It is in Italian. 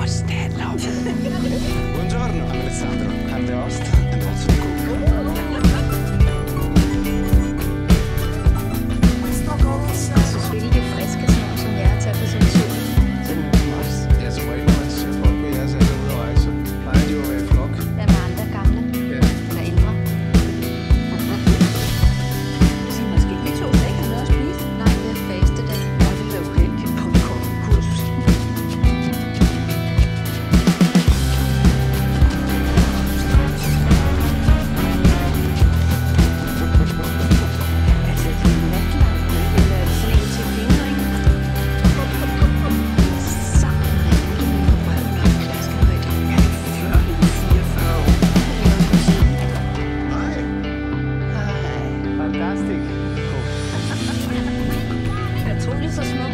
Costello. Buongiorno, Alessandro. I'm the host. fantastic. Cool. Utroligt så smuk.